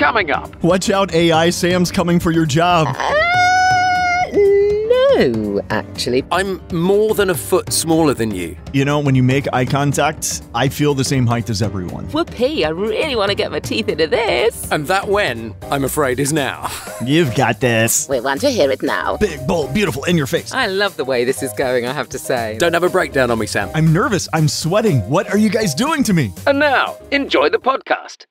Coming up. Watch out, AI Sam's coming for your job. Uh, no, actually. I'm more than a foot smaller than you. You know, when you make eye contact, I feel the same height as everyone. Whoopee, I really want to get my teeth into this. And that when, I'm afraid, is now. You've got this. We want to hear it now. Big, bold, beautiful, in your face. I love the way this is going, I have to say. Don't have a breakdown on me, Sam. I'm nervous. I'm sweating. What are you guys doing to me? And now, enjoy the podcast.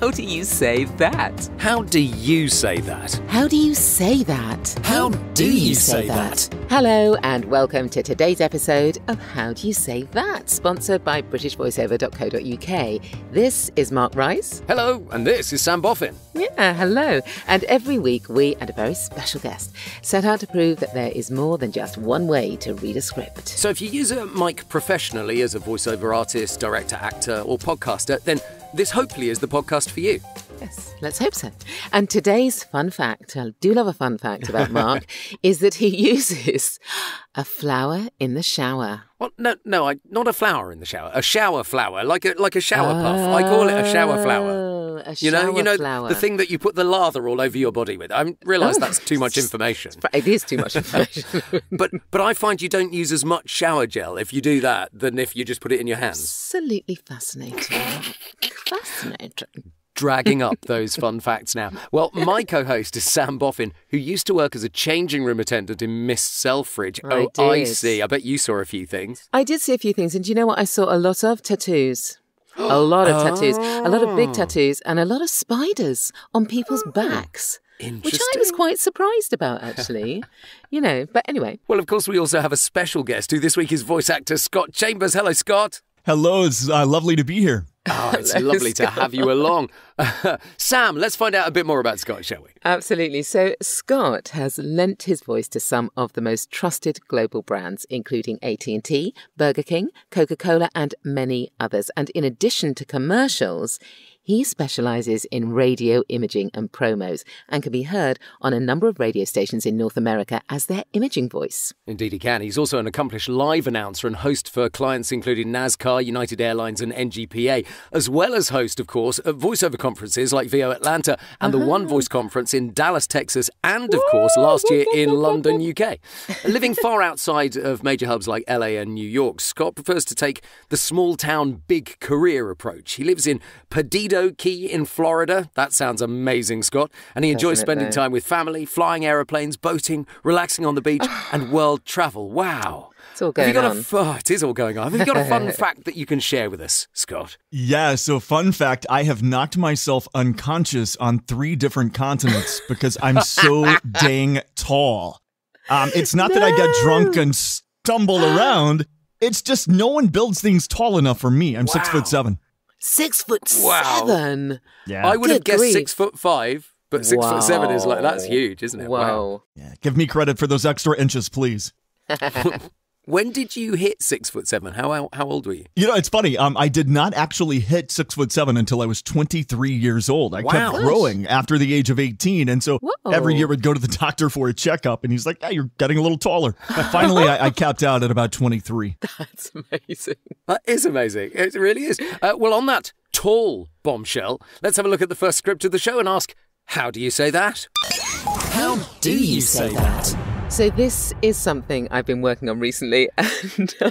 How do you say that? How do you say that? How do you say that? How do you say that? Hello, and welcome to today's episode of How Do You Say That, sponsored by BritishVoiceover.co.uk. This is Mark Rice. Hello, and this is Sam Boffin. Yeah, hello. And every week, we and a very special guest set out to prove that there is more than just one way to read a script. So if you use a mic professionally as a voiceover artist, director, actor, or podcaster, then this hopefully is the podcast for you. Yes, let's hope so. And today's fun fact, I do love a fun fact about Mark, is that he uses a flower in the shower. Well, no, no, I, not a flower in the shower. A shower flower, like a like a shower puff. I call it a shower flower. Oh. A You know, you know flower. the thing that you put the lather all over your body with. I realise Oh. that's too much information, It is too much information. but but I find you don't use as much shower gel if you do that than if you just put it in your hands. Absolutely fascinating. fascinating. Dragging up those fun facts now. Well, my co-host is Sam Boffin, who used to work as a changing room attendant in Miss Selfridge. I oh, I see. I bet you saw a few things. I did see a few things, and do you know what? I saw a lot of tattoos. A lot of tattoos, a lot of big tattoos, and a lot of spiders on people's backs, which I was quite surprised about, actually. you know, but anyway, Well, of course, we also have a special guest who this week is voice actor Scott Chambers. Hello, Scott. Hello, it's uh, lovely to be here. Oh, it's lovely to have you along. Sam, let's find out a bit more about Scott, shall we? Absolutely. So, Scott has lent his voice to some of the most trusted global brands, including AT&T, Burger King, Coca-Cola, and many others. And in addition to commercials, he specializes in radio imaging and promos and can be heard on a number of radio stations in North America as their imaging voice. Indeed, he can. He's also an accomplished live announcer and host for clients including NASCAR, United Airlines, and NGPA, as well as host, of course, at voiceover conferences like VO Atlanta and the uh-huh. One Voice Conference in Dallas, Texas, and, of course, last year in London, UK. Living far outside of major hubs like LA and New York, Scott prefers to take the small town, big career approach. He lives in Perdido Key in Florida. That sounds amazing, Scott. And he enjoys Doesn't spending time with family, flying aeroplanes, boating, relaxing on the beach, and world travel. Wow. It's all Have you going got on. a f- oh, it is all going on. Have you got a fun fact that you can share with us, Scott? Yeah, so fun fact I have knocked myself unconscious on three different continents because I'm so dang tall. Um, it's not that I get drunk and stumble around, it's just no one builds things tall enough for me. I'm six foot seven. Six foot Wow. seven. Yeah. I would have guessed grief. six foot five, but six foot seven is like that's huge, isn't it? Whoa. yeah. Give me credit for those extra inches, please. When did you hit six foot seven? How how old were you? You know, it's funny. Um, I did not actually hit six foot seven until I was 23 years old. I Wow. kept growing after the age of 18. And so Whoa. every year would go to the doctor for a checkup, and he's like, hey, you're getting a little taller. Finally, I, I capped out at about 23. That's amazing. That is amazing. It really is. Uh, well, on that tall bombshell, let's have a look at the first script of the show and ask, how do you say that? How do you say that? So this is something I've been working on recently, and um,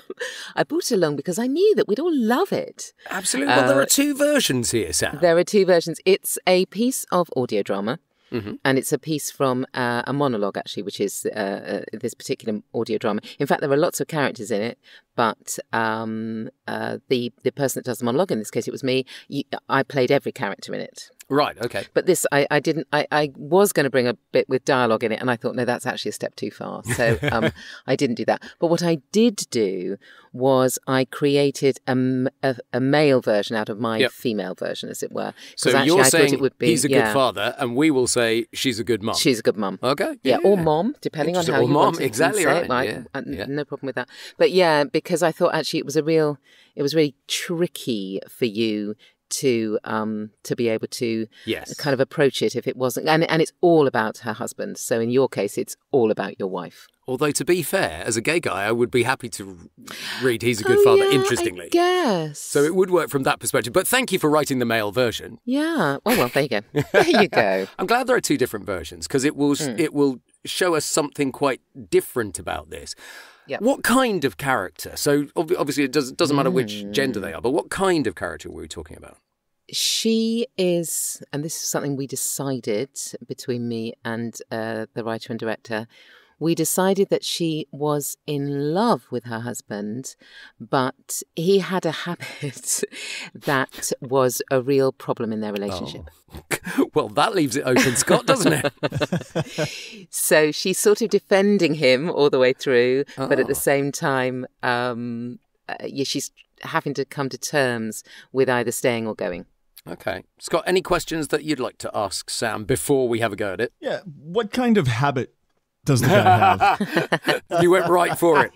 I brought it along because I knew that we'd all love it. Absolutely. Well, there Uh, are two versions here, Sam. There are two versions. It's a piece of audio drama. Mm-hmm. And it's a piece from uh, a monologue, actually, which is uh, uh, this particular audio drama. In fact, there are lots of characters in it, but um, uh, the the person that does the monologue, in this case, it was me. I played every character in it. Right. Okay. But this, I, I didn't. I, I was going to bring a bit with dialogue in it, and I thought, no, that's actually a step too far. So um, I didn't do that. But what I did do was I created a male version out of my Yep. female version, as it were. So actually you're I thought saying it would be, he's a yeah, good father, and we will say she's a good mum. She's a good mum. okay. Yeah, or mom, depending on how Or you mom, want to exactly say it. right, Like, yeah, yeah. No problem with that. But yeah, because I thought actually it was a real, it was really tricky for you to um to be able to Yes. kind of approach it if it wasn't and and it's all about her husband so in your case it's all about your wife Although, to be fair, as a gay guy, I would be happy to read He's a Good Oh, Father, yeah, interestingly. Guess. So it would work from that perspective. But thank you for writing the male version. Yeah. Oh well, there you go. There you go. I'm glad there are two different versions because it will Hmm. it will show us something quite different about this. Yep. What kind of character? So ob- obviously it does, doesn't matter which gender Hmm. they are, but what kind of character were we talking about? She is, and this is something we decided between me and uh, the writer and director. We decided that she was in love with her husband, but he had a habit that was a real problem in their relationship. well, that leaves it open, Scott, doesn't it? So she's sort of defending him all the way through, but at Oh. the same time, um, uh, yeah, she's having to come to terms with either staying or going. okay, Scott, any questions that you'd like to ask Sam before we have a go at it? Yeah. What kind of habit does the guy have? you went right for it.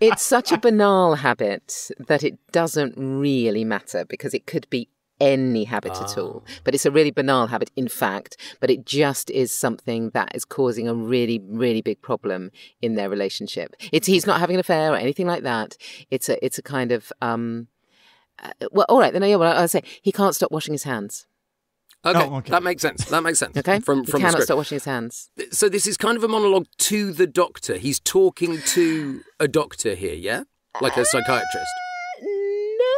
It's such a banal habit that it doesn't really matter because it could be any habit at all. But it's a really banal habit, in fact, but it just is something that is causing a really, really big problem in their relationship. It's he's not having an affair or anything like that. It's a it's a kind of um uh, well, all right, then yeah, well, I'll say he can't stop washing his hands. Okay, Oh, okay. that makes sense. That makes sense. Okay, from he from the cannot script. stop washing his hands. So this is kind of a monologue to the doctor. He's talking to a doctor here, yeah, like a psychiatrist.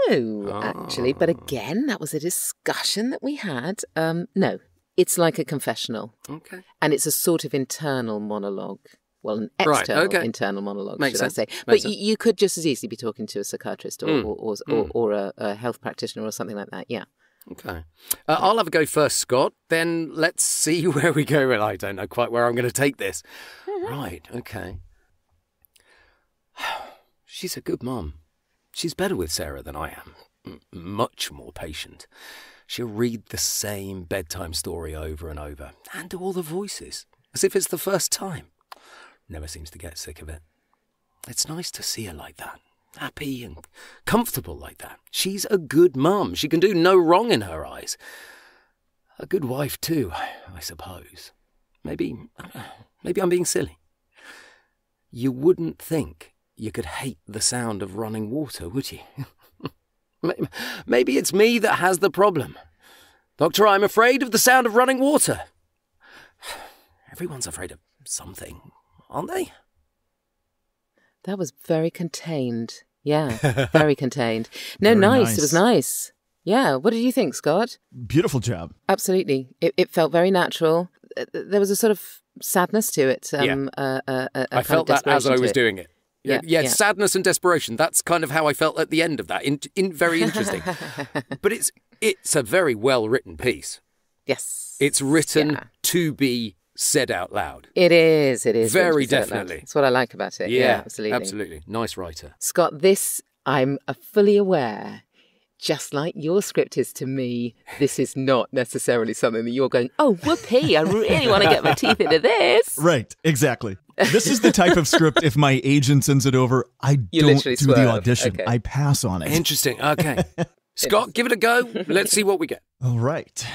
No, actually, but again, that was a discussion that we had. Um, no, it's like a confessional, Okay. and it's a sort of internal monologue. Well, an Right, external okay. internal monologue, Makes should sense, I say? makes But y- sense. you could just as easily be talking to a psychiatrist or Mm, or, or, or, or a, a health practitioner or something like that. Yeah. Okay. Uh, I'll have a go first, Scott. Then let's see where we go. Well, I don't know quite where I'm going to take this. Right. Okay. She's a good mum. She's better with Sarah than I am. M- much more patient. She'll read the same bedtime story over and over and do all the voices as if it's the first time. Never seems to get sick of it. It's nice to see her like that. Happy and comfortable like that. She's a good mum. She can do no wrong in her eyes. A good wife, too, I suppose. Maybe, maybe I'm being silly. You wouldn't think you could hate the sound of running water, would you? Maybe it's me that has the problem. Doctor, I'm afraid of the sound of running water. Everyone's afraid of something, aren't they? That was very contained. Yeah, very contained. No, Very nice. It was nice. nice. Yeah. What did you think, Scott? Beautiful job. Absolutely. It, it felt very natural. Uh, There was a sort of sadness to it. Um, uh, uh, uh, a I felt that as I was it. doing it. Yeah, yeah, yeah. sadness and desperation. That's kind of how I felt at the end of that. In, in very interesting. but it's it's a very well written piece. Yes. It's written Yeah. to be said out loud. It is. It is. Very definitely. That's what I like about it. Yeah, absolutely. absolutely. Nice writer. Scott, this I'm uh, fully aware. Just like your script is to me, this is not necessarily something that you're going, oh, whoopee, I really want to get my teeth into this. Right, exactly. This is the type of script if my agent sends it over, I You don't do swerve. the audition. Okay. I pass on it. Interesting. Okay. Scott, give it a go. Let's see what we get. All right.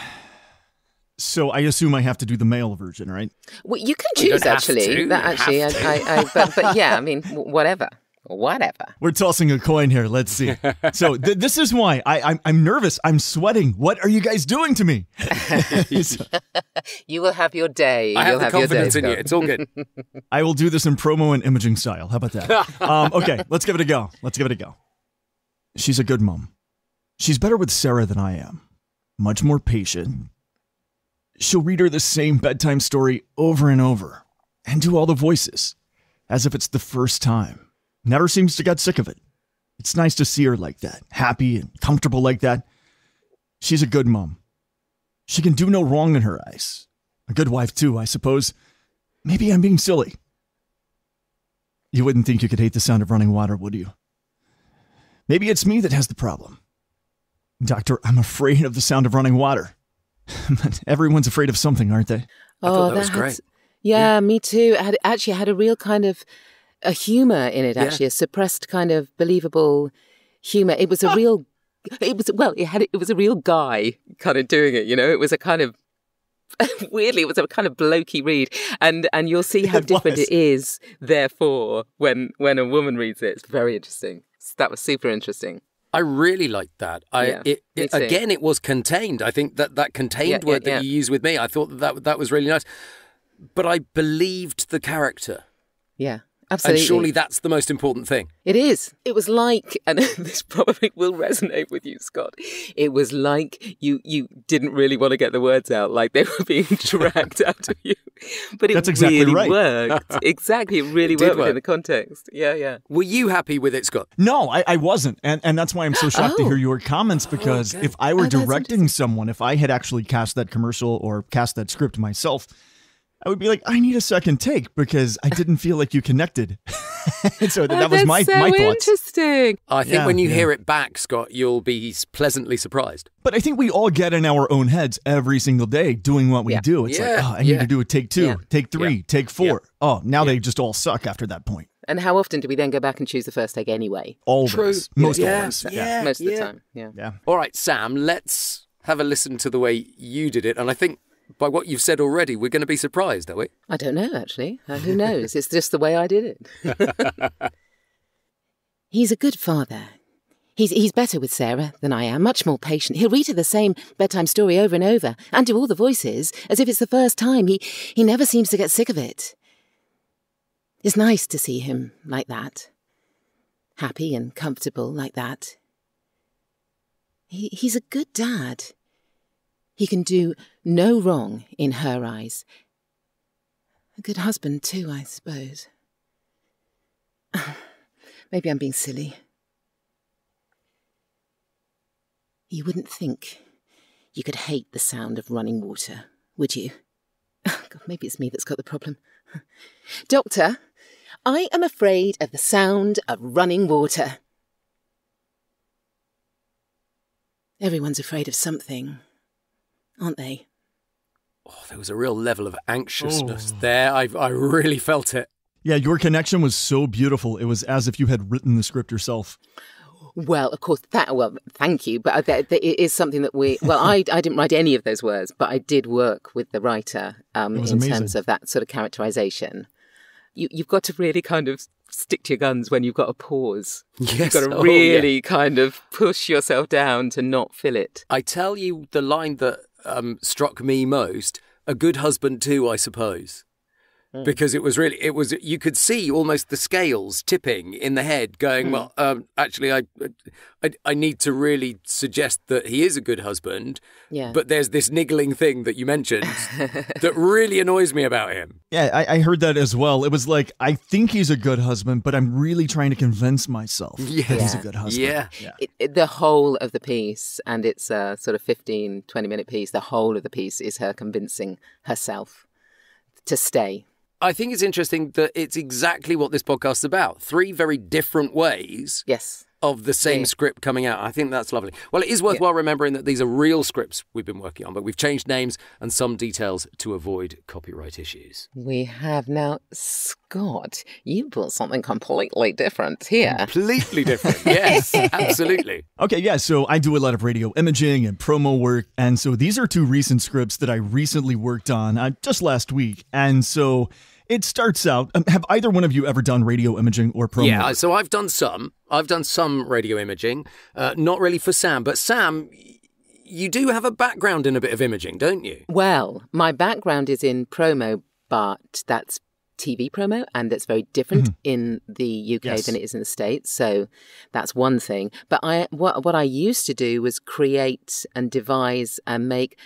So I assume I have to do the male version, right? Well, you can you don't choose, actually. That actually, I. I, I, but, but yeah, I mean, whatever. Whatever. We're tossing a coin here. Let's see. so th- this is why I, I'm, I'm nervous. I'm sweating. What are you guys doing to me? So You will have your day. I You'll have the your day, confidence in you. It's all good. I will do this in promo and imaging style. How about that? um, okay, let's give it a go. Let's give it a go. She's a good mom. She's better with Sarah than I am. Much more patient. She'll read her the same bedtime story over and over and do all the voices as if it's the first time. Never seems to get sick of it. It's nice to see her like that, happy and comfortable like that. She's a good mom. She can do no wrong in her eyes. A good wife, too, I suppose. Maybe I'm being silly. You wouldn't think you could hate the sound of running water, would you? Maybe it's me that has the problem. Doctor, I'm afraid of the sound of running water. But Everyone's afraid of something, aren't they? I thought that was had- great. Yeah, me too. It had, actually had a real kind of a humor in it. Yeah. Actually, a suppressed kind of believable humor. It was a real. It was well. It had. It was a real guy kind of doing it. You know, it was a kind of weirdly it was a kind of blokey read and and you'll see how It different was. it is therefore when when a woman reads it it's very interesting that was super interesting I really liked that. I Yeah, it, it- again, it was contained. I think that that contained Yeah, yeah, word that yeah. you used with me, I thought that, that that was really nice. But I believed the character, yeah absolutely and surely that's the most important thing. It is. It was like, and this probably will resonate with you, Scott. It was like you you didn't really want to get the words out, like they were being dragged out of you. But it That's exactly really right. worked. exactly, it really It worked within work. the context. Yeah, yeah. Were you happy with it, Scott? No, I, I wasn't. And and that's why I'm so shocked to Oh. hear your comments because if I were Oh, directing someone, if I had actually cast that commercial or cast that script myself, I would be like, I need a second take because I didn't feel like you connected. so that, Oh, that was my, so my thoughts. interesting. I think Yeah, when you yeah. hear it back, Scott, you'll be pleasantly surprised. But I think we all get in our own heads every single day doing what we Yeah. do. It's Yeah, like, oh, I need yeah. to do a take two, Yeah. take three, take four. Oh, now they just all suck after that point. And how often do we then go back and choose the first take anyway? Always. True. Most Yeah. always. Yeah. Most of the time. Yeah. Yeah. All right, Sam, let's have a listen to the way you did it. And I think by what you've said already, we're going to be surprised, are we? I don't know, actually. Uh, who knows? it's just the way I did it. he's a good father. He's, he's better with Sarah than I am, much more patient. He'll read her the same bedtime story over and over and do all the voices as if it's the first time. He, he never seems to get sick of it. It's nice to see him like that. Happy and comfortable like that. He, he's a good dad. He can do no wrong in her eyes. A good husband, too, I suppose. Maybe I'm being silly. You wouldn't think you could hate the sound of running water, would you? Oh, God, maybe it's me that's got the problem. Doctor, I am afraid of the sound of running water. Everyone's afraid of something, aren't they? Oh, there was a real level of anxiousness there. I, I really felt it. Yeah, your connection was so beautiful. It was as if you had written the script yourself. Well, of course, that, well, thank you. But I, that, that it is something that we, well, I, I didn't write any of those words, but I did work with the writer um, in amazing. terms of that sort of characterization. You, you've got to really kind of stick to your guns when you've got a pause. Yes. You've got to Oh, yeah. really kind of push yourself down to not fill it. I tell you the line that um, struck me most a good husband, too, I suppose. Because it was really, it was, you could see almost the scales tipping in the head, going, well, um, actually, I, I, I need to really suggest that he is a good husband. Yeah. But there's this niggling thing that you mentioned that really annoys me about him. Yeah, I, I heard that as well. It was like, I think he's a good husband, but I'm really trying to convince myself that he's a Yeah. good husband. Yeah. it, it- the whole of the piece, and it's a sort of 15, 20 minute piece, the whole of the piece is her convincing herself to stay. I think it's interesting that it's exactly what this podcast's about. Three very different ways Yes. of the same Yeah. script coming out. I think that's lovely. Well, it is worthwhile remembering that these are real scripts we've been working on, but we've changed names and some details to avoid copyright issues. We have now, Scott, you brought something completely different here. Completely different. yes, absolutely. Okay, yeah, so I do a lot of radio imaging and promo work. And so these are two recent scripts that I recently worked on uh, just last week. And so it starts out um, have either one of you ever done radio imaging or promo? Yeah, so I've done some. I've done some radio imaging, uh, not really for Sam, but Sam, you do have a background in a bit of imaging, don't you? Well, my background is in promo, but that's TV promo, and that's very different in the UK Yes. than it is in the States. So that's one thing. But I, what what I used to do was create and devise and make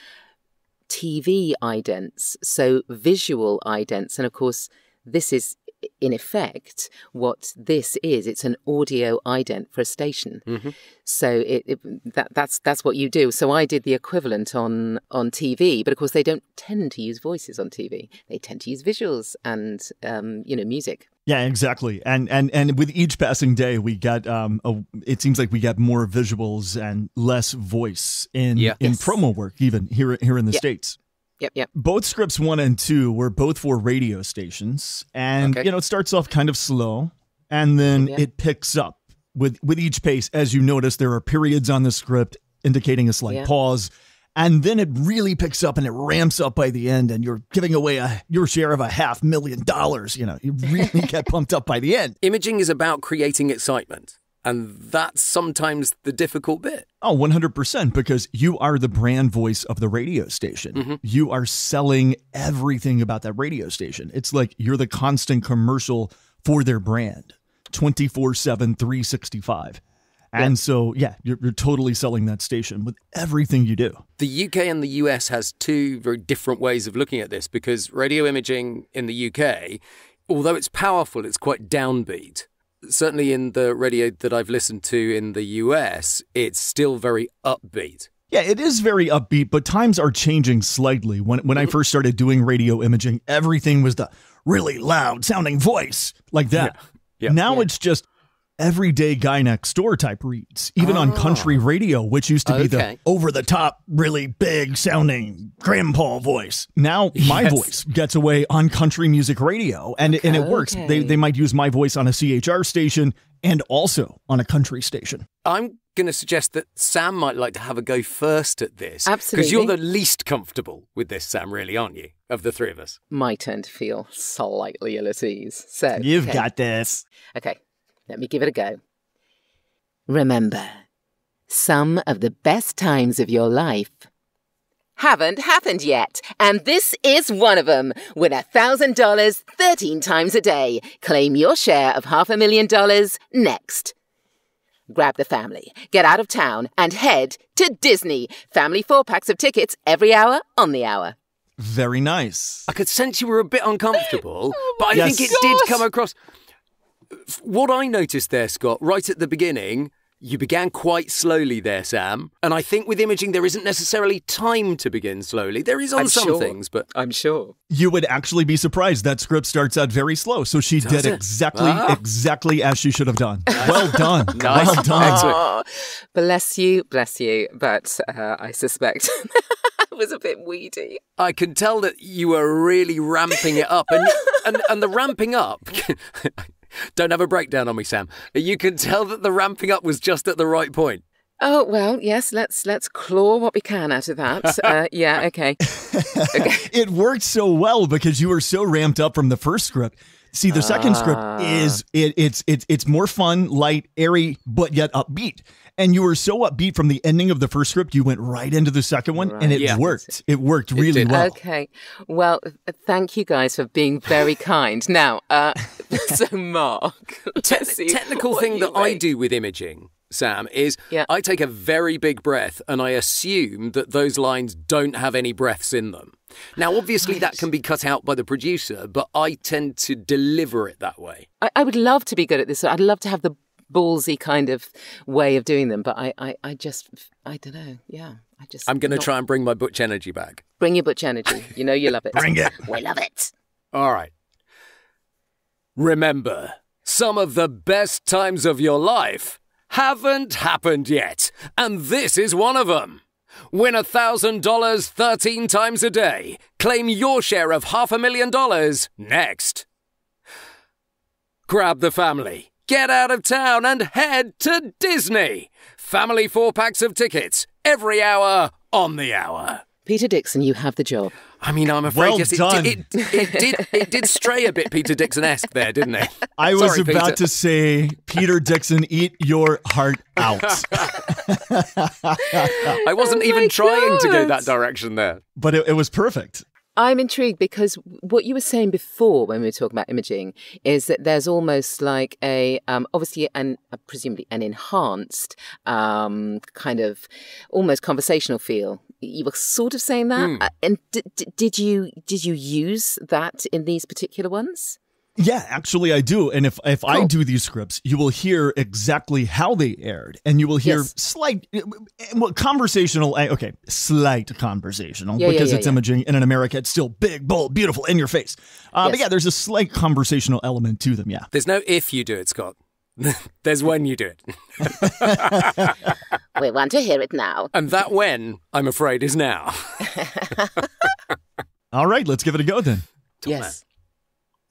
TV idents, so visual idents, and of course, this is in effect what this is. It's an audio ident for a station. So it, it that that's that's what you do. So I did the equivalent on on TV, but of course they don't tend to use voices on TV. They tend to use visuals and um, you know music. Yeah, exactly. And and and with each passing day, we get um, a, it seems like we get more visuals and less voice in Yeah. in Yes. promo work, even here here in the Yeah. states. Yep, yep. Both scripts one and two were both for radio stations, and Okay. you know it starts off kind of slow, and then Yeah. it picks up with with each pace. As you notice, there are periods on the script indicating a slight Yeah. pause, and then it really picks up and it ramps up by the end and you're giving away a your share of a half million dollars. You know you really get pumped up by the end. Imaging is about creating excitement, and that's sometimes the difficult bit. oh 100% because you are the brand voice of the radio station. Mm-hmm. You are selling everything about that radio station. It's like you're the constant commercial for their brand 24/7 365 and so yeah you're, you're totally selling that station with everything you do The UK and the US has two very different ways of looking at this because radio imaging in the UK, although it's powerful, it's quite downbeat. Certainly in the radio that I've listened to in the US, it's still very upbeat. Yeah, it is very upbeat, but times are changing slightly. When when I mm-hmm. first started doing radio imaging, everything was the really loud sounding voice like that. Yeah. Now it's just everyday guy next door type reads, even on oh. country radio, which used to be the over the top, really big sounding grandpa voice. Now my Yes. voice gets away on country music radio, and and it works. They Okay. they might use my voice on a CHR station and also on a country station. I'm going to suggest that Sam might like to have a go first at this. Absolutely. Because you're the least comfortable with this, Sam, really, aren't you? Of the three of us. My turn to feel slightly ill at ease. So You've okay. got this. Okay, let me give it a go. Remember, some of the best times of your life haven't happened yet, and this is one of them. Win a thousand dollars 13 times a day. Claim your share of half a million dollars next. Grab the family, get out of town, and head to Disney. Family four packs of tickets every hour on the hour. Very nice. I could sense you were a bit uncomfortable, oh but I Yes. think it did come across. What I noticed there, Scott, right at the beginning, you began quite slowly there, Sam. And I think with imaging, there isn't necessarily time to begin slowly. There is on I'm some sure. things, but I'm sure. You would actually be surprised that script starts out very slow. So she did it? exactly Ah. exactly as she should have done. Well done. Nice. Well done. Excellent. Oh, bless you, bless you. But uh, I suspect it was a bit weedy. I can tell that you were really ramping it up. And, and, and the ramping up. Don't have a breakdown on me, Sam. You can tell that the ramping up was just at the right point. Oh well, yes. Let's let's claw what we can out of that. Uh, yeah. Okay. It worked so well because you were so ramped up from the first script. See, the second script is it, it's it's it's more fun, light, airy, but yet upbeat. And you were so upbeat from the ending of the first script, you went right into the second one, and it Yeah. worked. It worked really did. well. Okay. Well, thank you guys for being very kind. Now, uh, so Mark, Te- see technical thing you that I do with imaging, Sam, is Yeah. I take a very big breath and I assume that those lines don't have any breaths in them. Now, obviously, that can be cut out by the producer, but I tend to deliver it that way. I, I would love to be good at this. I'd love to have the ballsy kind of way of doing them, but I, I, I just, I don't know. Yeah, I just. I'm going to not- try and bring my butch energy back. bring your butch energy. You know you love it. Bring it. We love it. All right. Remember, some of the best times of your life haven't happened yet, and this is one of them. Win a thousand dollars 13 times a day. Claim your share of half a million dollars next. Grab the family, get out of town, and head to Disney. Family four packs of tickets every hour on the hour. Peter Dickson, you have the job. I mean, I'm afraid Well yes, it, done. It, it, it did. It did stray a bit Peter Dickson-esque there, didn't it? I was Sorry, about Peter. to say, Peter Dickson, eat your heart out. I wasn't Oh even my trying to go that direction there. but it, it was perfect. I'm intrigued because what you were saying before when we were talking about imaging is that there's almost like a, um, obviously, and uh, presumably an enhanced um, kind of almost conversational feel. You were sort of saying that, Uh, and d- d- did you did you use that in these particular ones? Yeah, actually, I do. And if if I do these scripts, you will hear exactly how they aired, and you will hear Yes. slight, well, conversational. eh, Okay, slight conversational Yeah, yeah, because yeah, it's yeah. imaging, and in America, it's still big, bold, beautiful, in your face. Uh, But yeah, there's a slight conversational element to them. Yeah. There's no if you do it, Scott. There's when you do it. We want to hear it now. And that when, I'm afraid, is now. All right, let's give it a go then. yes.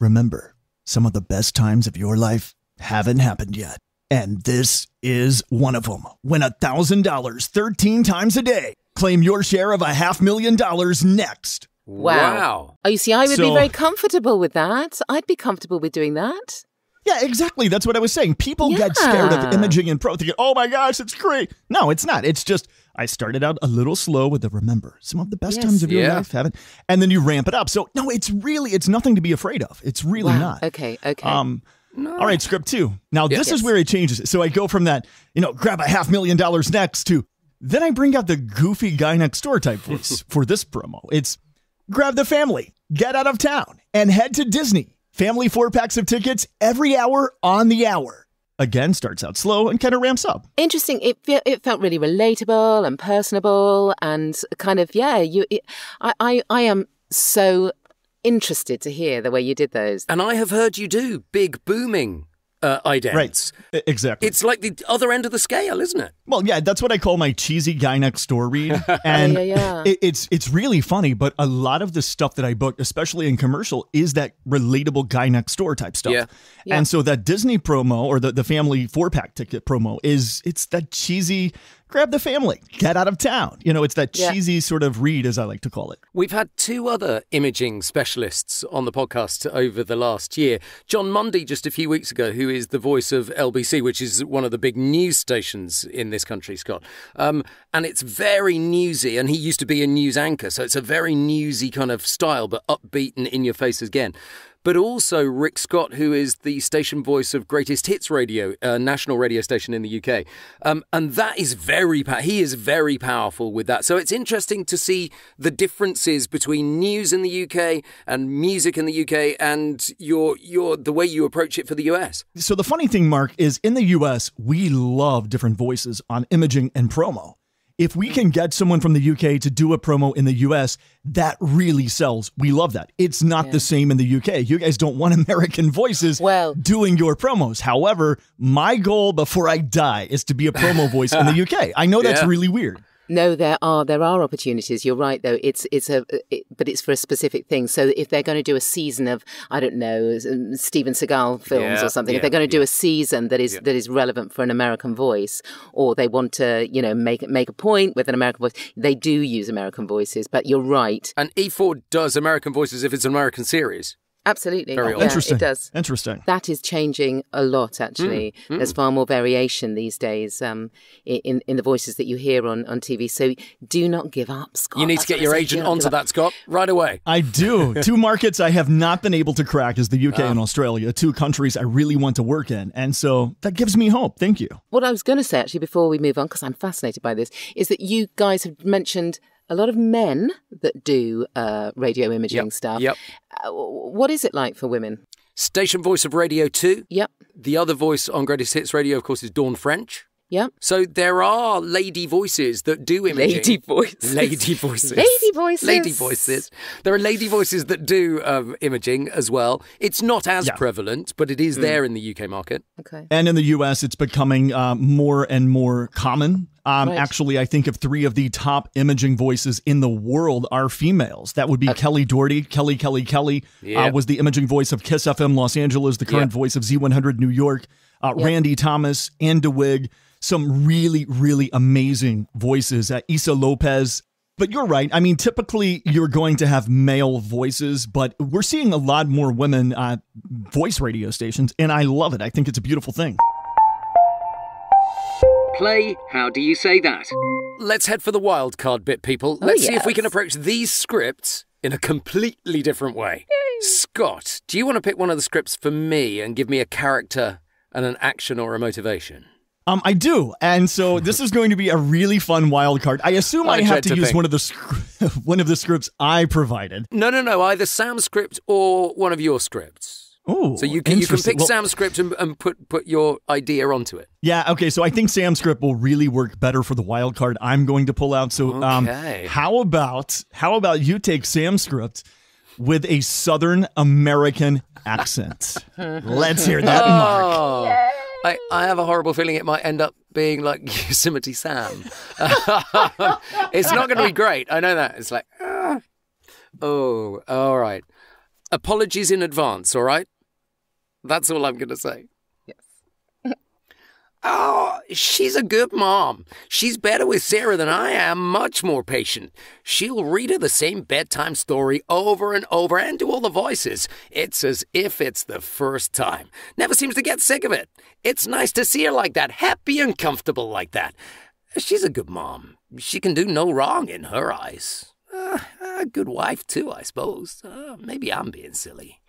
Remember, some of the best times of your life haven't happened yet. And this is one of them. Win a $1,000 13 times a day. Claim your share of a half million dollars next. Wow. Oh, you see, I would be very comfortable with that. I'd be comfortable with doing that. Yeah, exactly. That's what I was saying. People get scared of imaging and pro. They get, oh my gosh, it's great. No, it's not. It's just I started out a little slow with the remember some of the best Yes. times of your Yeah. life, haven't, and then you ramp it up. So no, it's really it's nothing to be afraid of. It's really Wow. not. Okay, okay. Um, all right, script two. Now this is where it changes. So I go from that, you know, grab a half million dollars next to then I bring out the goofy guy next door type voice for this promo. It's grab the family, get out of town, and head to Disney. Family four packs of tickets every hour on the hour. Again, starts out slow and kind of ramps up. Interesting. It fe- it felt really relatable and personable and kind of yeah. You, it, I, I I am so interested to hear the way you did those. And I have heard you do big booming uh, idents. Right. Exactly. It's like the other end of the scale, isn't it? Well, yeah, that's what I call my cheesy guy next door read, and Yeah, yeah, yeah. It, it's it's really funny. But a lot of the stuff that I book, especially in commercial, is that relatable guy next door type stuff. Yeah. Yeah. And so that Disney promo or the the family four pack ticket promo is it's that cheesy grab the family, get out of town. You know, it's that Yeah. cheesy sort of read, as I like to call it. We've had two other imaging specialists on the podcast over the last year. John Mundy, just a few weeks ago, who is the voice of LBC, which is one of the big news stations in this country, Scott. Um, and it's very newsy, and he used to be a news anchor, so it's a very newsy kind of style, but upbeat and in your face again. But also Rick Scott, who is the station voice of Greatest Hits Radio, a national radio station in the UK, um, and that is very he is very powerful with that. So it's interesting to see the differences between news in the UK and music in the UK, and your your the way you approach it for the US. So the funny thing, Mark, is in the US, we love different voices on imaging and promo. If we can get someone from the UK to do a promo in the US, that really sells. We love that. It's not the same in the UK. You guys don't want American voices Well- doing your promos. However, my goal before I die is to be a promo voice in the UK. I know that's Yeah. really weird. No, there are there are opportunities. You're right, though. It's it's a it, but it's for a specific thing. So if they're going to do a season of I don't know um, Steven Seagal films Yeah, or something, yeah, if they're going to do a season that is that is relevant for an American voice, or they want to you know make make a point with an American voice, they do use American voices. But you're right, And E4 does American voices if it's an American series. Absolutely. Very yeah, Interesting. It does. Interesting. That is changing a lot, actually. Mm, There's far more variation these days um, in in the voices that you hear on, on TV. So do not give up, Scott. You need to get your agent onto that, Scott, right away. I do. two markets I have not been able to crack is the UK and Australia, two countries I really want to work in. And so that gives me hope. Thank you. What I was going to say, actually, before we move on, because I'm fascinated by this, is that you guys have mentioned a lot of men that do uh, radio imaging Yep, stuff. yep. Uh, what is it like for women? Station voice of Radio 2. Yep. The other voice on Greatest Hits Radio, of course, is Dawn French. Yep. So there are lady voices that do imaging. Lady voices. Lady voices. Lady voices. Lady voices. There are lady voices that do um, imaging as well. It's not as Yeah. prevalent, but it is there in the UK market. Okay. And in the US, it's becoming uh, more and more common. Um, Right. Actually, I think of three of the top imaging voices in the world are females. That would be Kelly Doherty. Kelly, Kelly, Kelly Yeah. uh, was the imaging voice of Kiss FM Los Angeles, the current Yeah. voice of Z100 New York. Uh, Randy Thomas, Ann DeWig, some really, really amazing voices. Uh, Issa Lopez. But you're right. I mean, typically you're going to have male voices, but we're seeing a lot more women uh, voice radio stations, and I love it. I think it's a beautiful thing. Play How Do You Say That? Let's head for the wild card bit, people. Oh, Let's see if we can approach these scripts in a completely different way. Scott, do you want to pick one of the scripts for me and give me a character and an action or a motivation? Um, I do, and so this is going to be a really fun wild card. I assume I I, have to, to use think. one of the sc- one of the scripts I provided. No, no, no. Either Sam's script or one of your scripts. Oh, So you can, you can pick Well, Sam's script and, and put, put your idea onto it. Yeah, okay. So I think Sam's script will really work better for the wild card I'm going to pull out. So, um, Okay. how about how about you take Sam's script with a Southern American accent? Let's hear that, Mark. Oh, I, I have a horrible feeling it might end up being like Yosemite Sam. it's not going to be great. I know that. It's like, ah. oh, all right. Apologies in advance, all right? That's all I'm going to say. Oh, she's a good mom. She's better with Sarah than I am, much more patient. She'll read her the same bedtime story over and over and do all the voices. It's as if it's the first time. Never seems to get sick of it. It's nice to see her like that, happy and comfortable like that. She's a good mom. She can do no wrong in her eyes. Uh, a good wife, too, I suppose. Uh, maybe I'm being silly.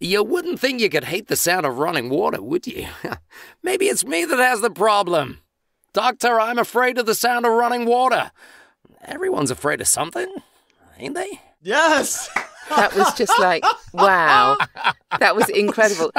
You wouldn't think you could hate the sound of running water, would you? Maybe it's me that has the problem. Doctor, I'm afraid of the sound of running water. Everyone's afraid of something, ain't they? Yes. That was just like, wow. That was incredible.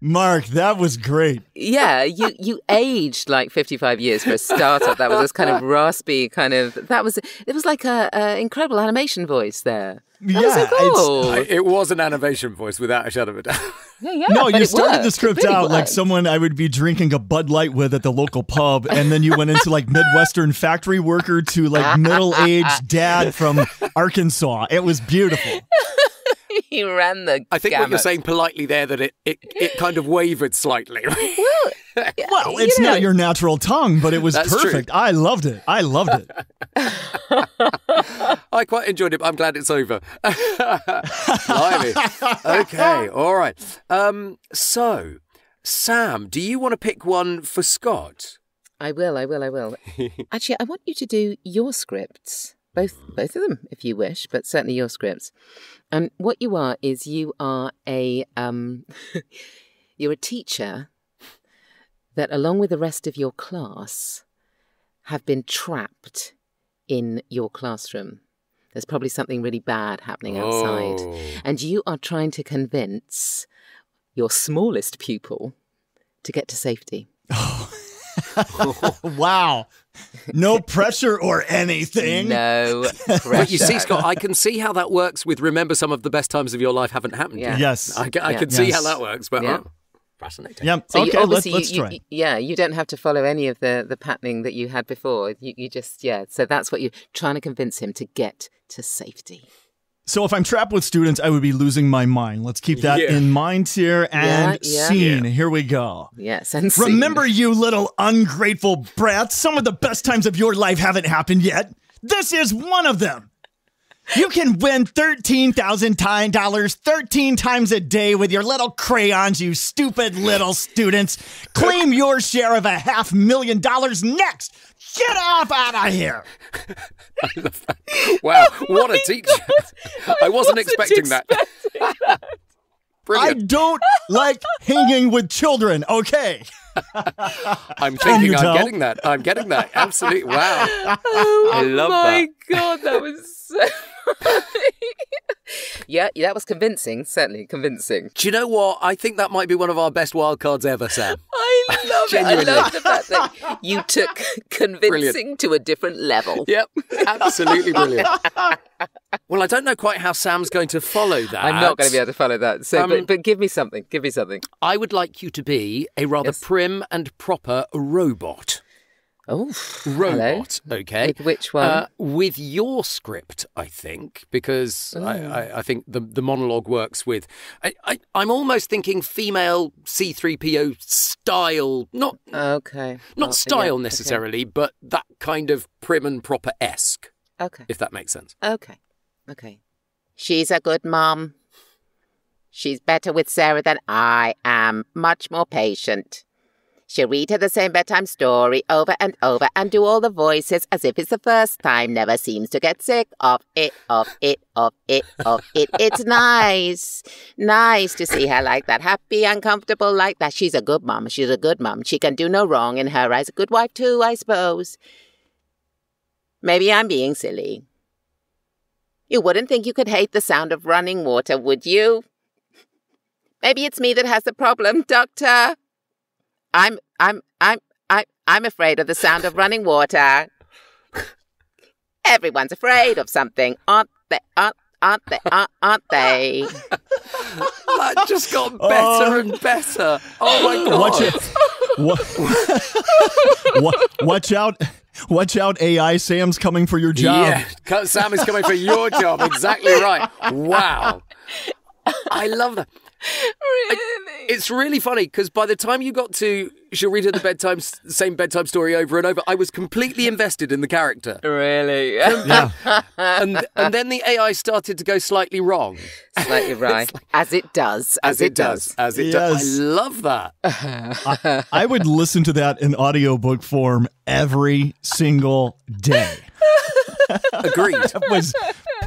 Mark, that was great. Yeah, you you aged like 55 years for a startup. That was this kind of raspy kind of that was it was like a, a incredible animation voice there. That was so Yeah, it's- cool. I- It was an animation voice without a shadow of a doubt. yeah, yeah, no, you started worked. the script really out like worked. someone I would be drinking a Bud Light with at the local pub, and then you went into like Midwestern factory worker to like middle aged dad from Arkansas. It was beautiful. he ran the I think what you're saying politely there that it, it, it kind of wavered slightly. Well, well, it's you know, not your natural tongue, but it was That's true. perfect. I loved it. I loved it. I quite enjoyed it, but I'm glad it's over. Okay, all right. Um, so, Sam, do you want to pick one for Scott? I will, I will, I will. Actually, I want you to do your scripts, both both of them, if you wish, but certainly your scripts. And what you are is you are a um, you're a teacher that, along with the rest of your class, have been trapped in your classroom. There's probably something really bad happening outside, Oh. and you are trying to convince your smallest pupil to get to safety. Wow. No pressure or anything. No pressure. But you see, Scott, I can see how that works with remember some of the best times of your life haven't happened Yeah. yet. Yes. I, I Yeah. can see how that works, but Yeah. oh, fascinating. Yep. So you, okay, let's, let's you, try. you, yeah, you don't have to follow any of the the patterning that you had before. You, you just yeah. So that's what you're trying to convince him to get to safety. So if I'm trapped with students, I would be losing my mind. Let's keep that Yeah. in mind here. And yeah. scene. Here we go. Yes, and scene. Remember, you little ungrateful brats, some of the best times of your life haven't happened yet. This is one of them. You can win $13,000 13 times a day with your little crayons, you stupid little students. Claim your share of a half million dollars next. Get off out of here. Wow, Oh what a teacher. I wasn't expecting that. I don't like hanging with children, okay? I'm thinking I'm tell? getting that. I'm getting that. Absolutely. Wow. Oh I love my that. My God, that was so. yeah, yeah, that was convincing. Certainly convincing. Do you know what? I think that might be one of our best wild cards ever, Sam. I love it. I love the fact that you took convincing to a different level. Yep, absolutely brilliant. well, I don't know quite how Sam's going to follow that. I'm not going to be able to follow that. So, Um, but, but give me something. Give me something. I would like you to be a rather Yes. prim and proper robot. Oh, Robot, okay? With which one? Uh, with your script, I think, because I, I, I think the the monologue works with. I, I, I'm almost thinking female C3PO style, not Okay. not style yeah, okay. necessarily, but that kind of prim and proper esque, Okay. if that makes sense. Okay. Okay. She's a good mom. She's better with Sarah than I am, much more patient. She'll read her the same bedtime story over and over and do all the voices as if it's the first time, never seems to get sick of it, of it, of it, of it. It's nice. Nice to see her like that, happy and comfortable like that. She's a good mom. She's a good mom. She can do no wrong in her eyes. A good wife, too, I suppose. Maybe I'm being silly. You wouldn't think you could hate the sound of running water, would you? Maybe it's me that has the problem, Doctor. I'm I'm I'm I I'm afraid of the sound of running water. Everyone's afraid of something, aren't they? Aren't aren't they? Aren't, aren't they? That just got oh. better and better. Oh my god! Watch it. Wa- Wa- watch out. Watch out, AI Sam's coming for your job. Yeah, Sam is coming for your job. Exactly right. Wow. I love that. Really? It's really funny because by the time you got to she'll read her the bedtime same bedtime story over and over, I was completely invested in the character. really? Yeah. And and then the AI started to go slightly wrong. Slightly right. As it does. As, As it does. As it does. I love that. I, I would listen to that in audiobook form every single day. Agreed. That was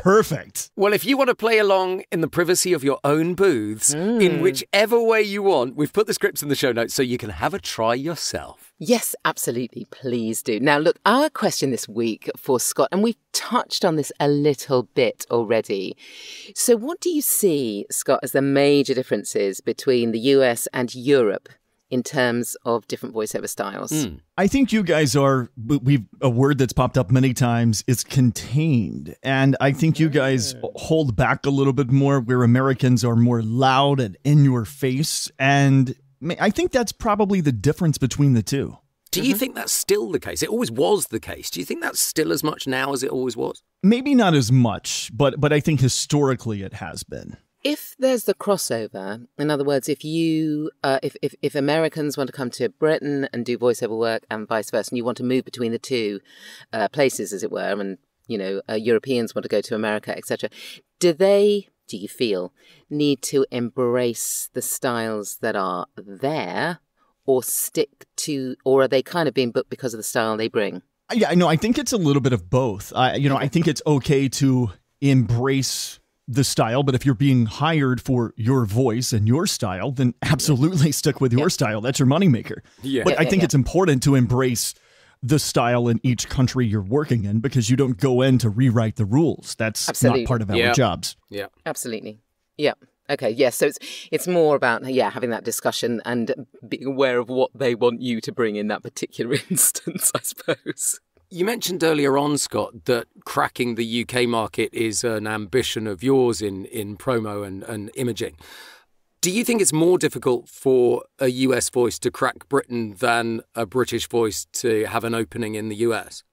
perfect. Well, if you want to play along in the privacy of your own booths, in hmm. whichever way you want, we've put the scripts in the show notes so you can have a try yourself. Yes, absolutely. Please do. Now, look, our question this week for Scott, and we've touched on this a little bit already. So, what do you see, Scott, as the major differences between the US and Europe in terms of different voiceover styles? Hmm. I think you guys are we've a word that's popped up many times is contained and I think you guys hold back a little bit more where Americans are more loud and in your face and I think that's probably the difference between the two. Do you mm-hmm. think that's still the case? It always was the case. Do you think that's still as much now as it always was? Maybe not as much, but but I think historically it has been. If there's the crossover, in other words, if you, uh, if, if if Americans want to come to Britain and do voiceover work, and vice versa, and you want to move between the two uh, places, as it were, and you know, uh, Europeans want to go to America, etc., do they? Do you feel need to embrace the styles that are there, or stick to, or are they kind of being booked because of the style they bring? Yeah, I know. I think it's a little bit of both. I, you know, I think it's okay to embrace the style, but if you're being hired for your voice and your style, then absolutely stick with your style. That's your moneymaker. Yeah. But Yeah, I think yeah. it's important to embrace the style in each country you're working in because you don't go in to rewrite the rules. That's Absolutely. not part of our Yeah. jobs. Yeah. Absolutely. Yeah. Okay. Yes. so it's it's more about yeah having that discussion and being aware of what they want you to bring in that particular instance. I suppose. You mentioned earlier on, Scott, that cracking the UK market is an ambition of yours in, in promo and, and imaging. Do you think it's more difficult for a US voice to crack Britain than a British voice to have an opening in the US?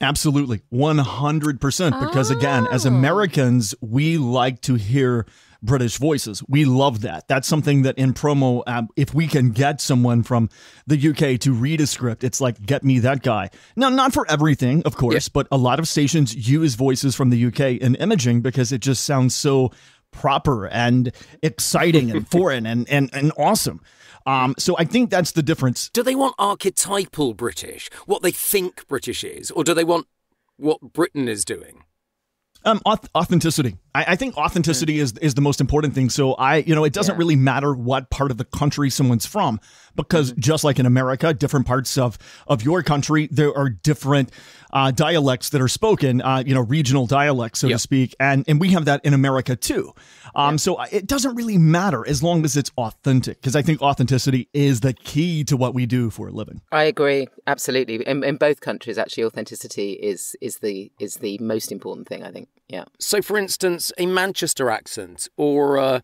Absolutely. 100%. Because again, as Oh. Americans, we like to hear British voices. We love that. That's something that in promo, um, if we can get someone from the UK to read a script, it's like, get me that guy. Now, not for everything, of course, but a lot of stations use voices from the UK in imaging because it just sounds so proper and exciting and foreign and, and, and awesome. Um, so I think that's the difference. Do they want archetypal British, what they think British is, or do they want what Britain is doing? Um, authenticity. I, I think authenticity is is the most important thing. So I, you know, it doesn't Yeah. really matter what part of the country someone's from, because just like in America, different parts of of your country, there are different uh, dialects that are spoken. Uh, you know, regional dialects, so Yep. to speak, and and we have that in America too. Um, so it doesn't really matter as long as it's authentic, because I think authenticity is the key to what we do for a living. I agree absolutely. In, in both countries, actually, authenticity is is the is the most important thing. I think. Yeah. So, for instance, a Manchester accent or a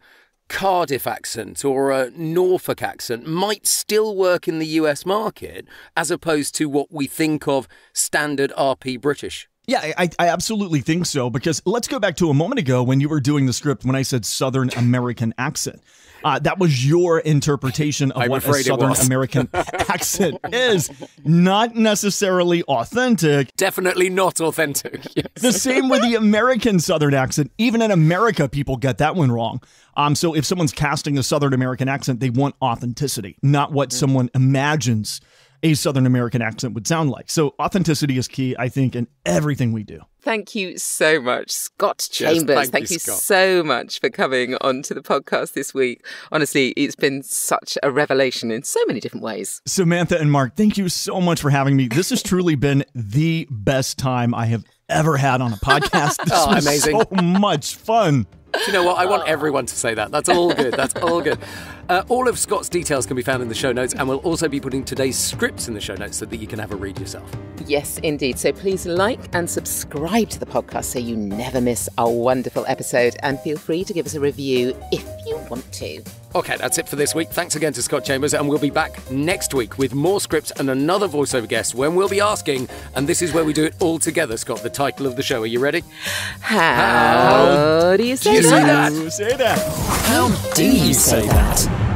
Cardiff accent or a Norfolk accent might still work in the US market as opposed to what we think of standard RP British. Yeah, I, I I absolutely think so. Because let's go back to a moment ago when you were doing the script when I said Southern American accent. Uh, that was your interpretation of I'm what a Southern. American accent is, not necessarily authentic. Definitely not authentic. Yes. The same with the American Southern accent. Even in America, people get that one wrong. Um, so if someone's casting a Southern American accent, they want authenticity, not what someone imagines a Southern American accent would sound like. So authenticity is key, I think, in everything we do. Thank you so much, Scott Yes, Chambers. thank you, you Scott. so much for coming onto the podcast this week. Honestly, it's been such a revelation in so many different ways. Samantha and Mark, thank you so much for having me. This has truly been the best time I have ever had on a podcast. This Oh, was amazing. so much fun. Do you know what? I want everyone to say that. That's all good. That's all good. Uh, all of Scott's details can be found in the show notes, and we'll also be putting today's scripts in the show notes so that you can have a read yourself. Yes, indeed. So please like and subscribe to the podcast so you never miss a wonderful episode. And feel free to give us a review if you want to. Okay, that's it for this week. Thanks again to Scott Chambers, and we'll be back next week with more scripts and another voiceover guest when we'll be asking, and this is where we do it all together, Scott, the title of the show. Are you ready? How, do you say you that? that? Say that. How do you say that?